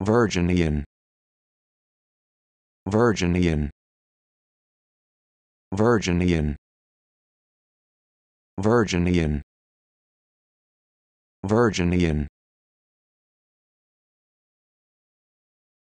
Virginian Virginian Virginian Virginian Virginian